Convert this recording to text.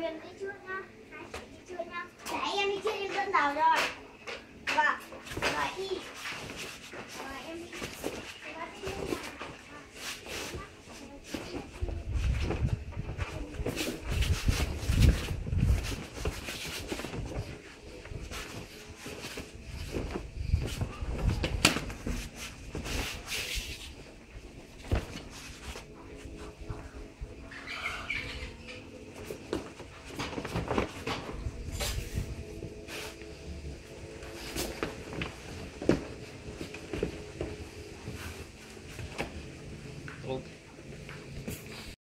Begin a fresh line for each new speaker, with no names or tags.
Huyền đi trước nhá. Hai chị đi trước nhá. Để em đi trước em dẫn đầu rồi. Vâng, Và Và đi. Và em đi. people